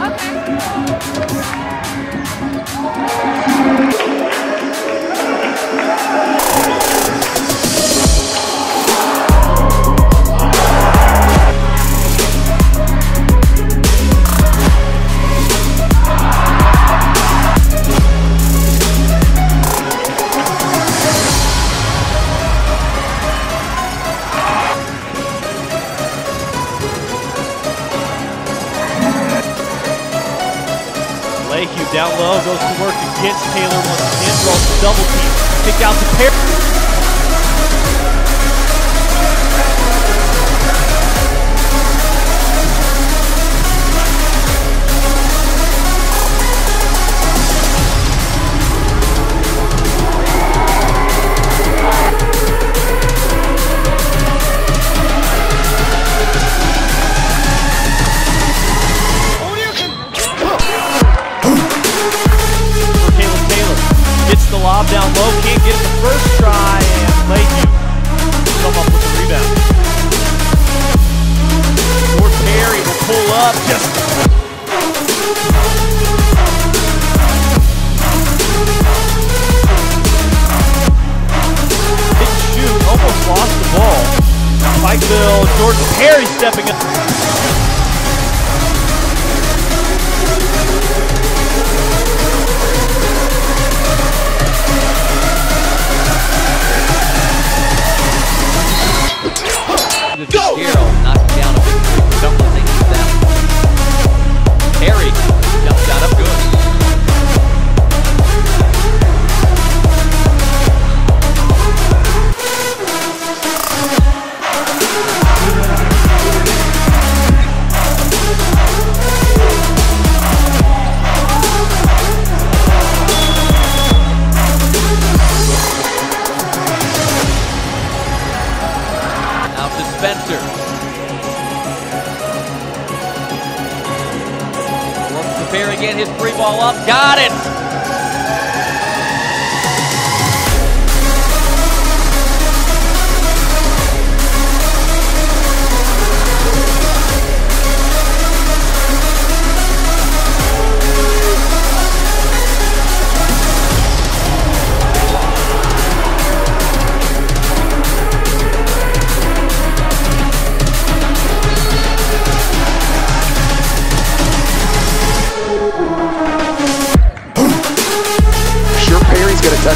Okay. Lehue down low, goes to work against Taylor once again, draws the double team. Kick out to Perry. Up, shoot, almost lost the ball. Pikeville, Jordan Perry stepping up. To again, his free ball up, got it!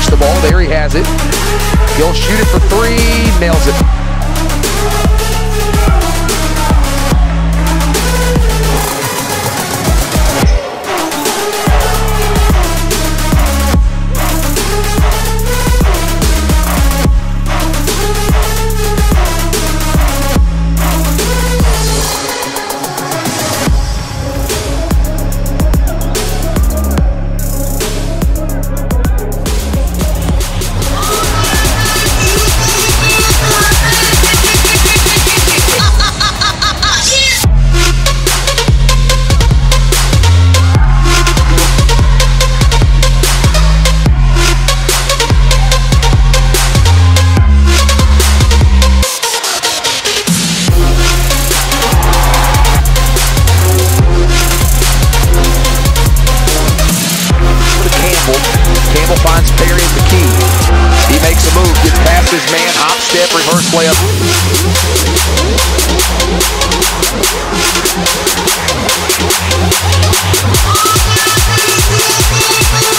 Touch the ball. There he has it. He'll shoot it for three. Nails it. step, reverse layup. Oh,